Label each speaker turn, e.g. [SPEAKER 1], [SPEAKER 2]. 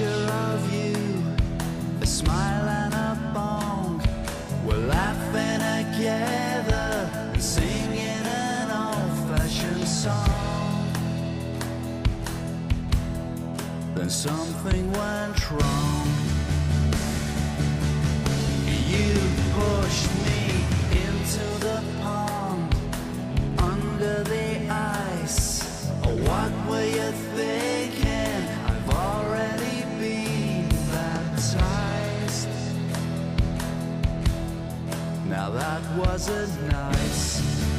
[SPEAKER 1] picture of you, a smile and a bong. We're laughing together and singing an old-fashioned song. Then something went wrong. nights.